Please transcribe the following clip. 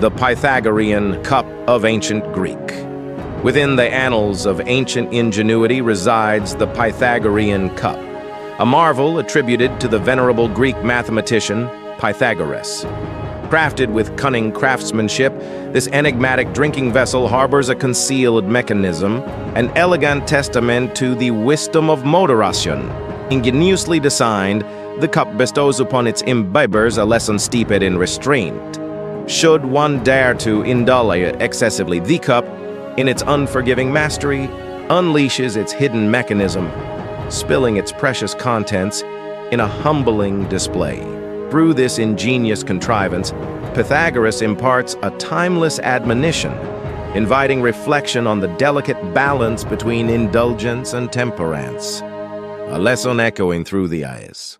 the Pythagorean cup of ancient Greek. Within the annals of ancient ingenuity resides the Pythagorean cup, a marvel attributed to the venerable Greek mathematician Pythagoras. Crafted with cunning craftsmanship, this enigmatic drinking vessel harbors a concealed mechanism, an elegant testament to the wisdom of moderation. Ingeniously designed, the cup bestows upon its imbibers a lesson steeped in restraint. Should one dare to indulge excessively, the cup, in its unforgiving mastery, unleashes its hidden mechanism, spilling its precious contents in a humbling display. Through this ingenious contrivance, Pythagoras imparts a timeless admonition, inviting reflection on the delicate balance between indulgence and temperance. A lesson echoing through the eyes.